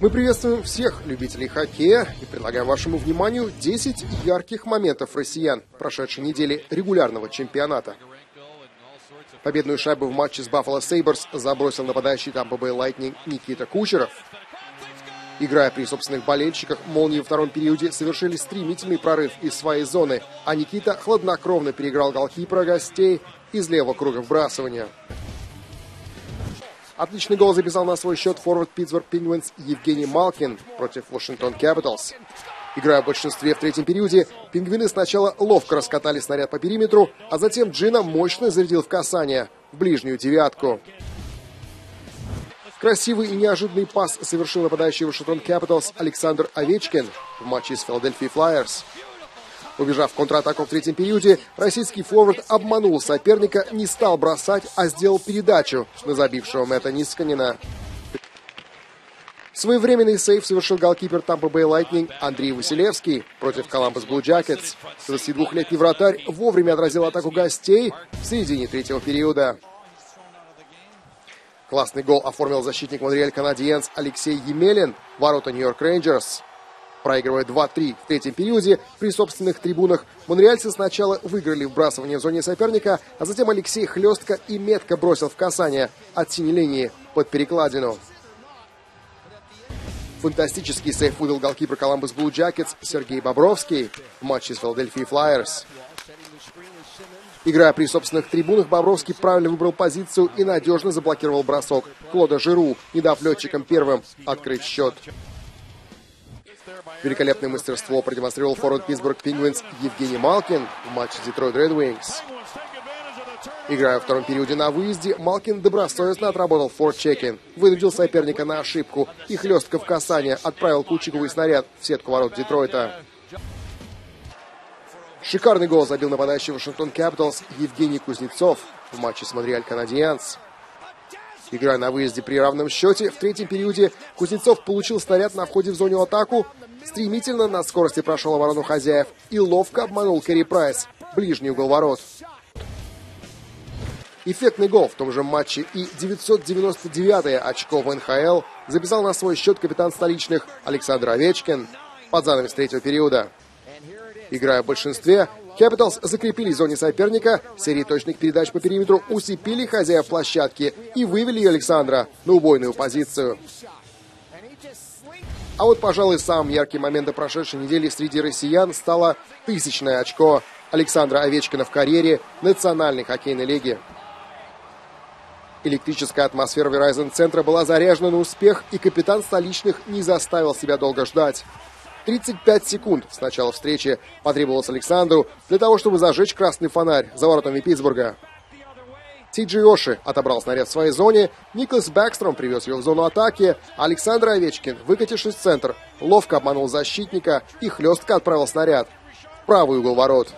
Мы приветствуем всех любителей хоккея и предлагаем вашему вниманию 10 ярких моментов россиян прошедшей недели регулярного чемпионата. Победную шайбу в матче с Buffalo Sabres забросил нападающий Tampa Bay Lightning Никита Кучеров. Играя при собственных болельщиках, молнии во втором периоде совершили стремительный прорыв из своей зоны, а Никита хладнокровно переиграл голкипера гостей из левого круга вбрасывания. Отличный гол записал на свой счет форвард Питтсбург Пингвинс Евгений Малкин против Вашингтон Capitals. Играя в большинстве в третьем периоде, пингвины сначала ловко раскатали снаряд по периметру, а затем Джина мощно зарядил в касание, в ближнюю девятку. Красивый и неожиданный пас совершил нападающий Вашингтон Capitals Александр Овечкин в матче с Филадельфией Флайерс. Убежав в контратаку в третьем периоде, российский форвард обманул соперника, не стал бросать, а сделал передачу на забившего Мэтта Нисканина. Своевременный сейф совершил голкипер Tampa Bay Lightning Андрей Василевский против Columbus Blue Jackets. 22-летний вратарь вовремя отразил атаку гостей в середине третьего периода. Классный гол оформил защитник Монреаль Канадиенс Алексей Емелин, ворота Нью-Йорк Рейнджерс. Проигрывая 2-3 в третьем периоде при собственных трибунах, монреальцы сначала выиграли вбрасывание в зоне соперника, а затем Алексей хлестко и метко бросил в касание от синей линии под перекладину. Фантастический сейф выдал голкипер Columbus Blue Jackets Сергей Бобровский в матче с Philadelphia Flyers. Играя при собственных трибунах, Бобровский правильно выбрал позицию и надежно заблокировал бросок Клода Жиру, не дав летчикам первым открыть счет. Великолепное мастерство продемонстрировал форвард Питтсбург Пингвинс Евгений Малкин в матче Детройт Ред Wings. Играя в втором периоде на выезде, Малкин добросовестно отработал форт-чекин, вынудил соперника на ошибку и хлестко в касание отправил кучиковый снаряд в сетку ворот Детройта. Шикарный гол забил нападающий Вашингтон Capitals Евгений Кузнецов в матче с Монреаль Канадианс. Играя на выезде при равном счете, в третьем периоде Кузнецов получил снаряд на входе в зону атаку, стремительно на скорости прошел оборону хозяев и ловко обманул Керри Прайс, ближний угол ворот. Эффектный гол в том же матче и 999-е очко в НХЛ записал на свой счет капитан столичных Александр Овечкин под занавес третьего периода. Играя в большинстве, Capitals закрепили в зоне соперника, серии точных передач по периметру усыпили хозяев площадки и вывели Александра на убойную позицию. А вот, пожалуй, самым ярким моментом прошедшей недели среди россиян стало тысячное очко Александра Овечкина в карьере Национальной хоккейной лиги. Электрическая атмосфера Verizon-центра была заряжена на успех, и капитан столичных не заставил себя долго ждать. 35 секунд с начала встречи потребовалось Александру для того, чтобы зажечь красный фонарь за воротами Питтсбурга. Ти Джи Оши отобрал снаряд в своей зоне, Николас Бэкстром привез его в зону атаки, Александр Овечкин, выкатившись в центр, ловко обманул защитника и хлестко отправил снаряд в правый угол ворот.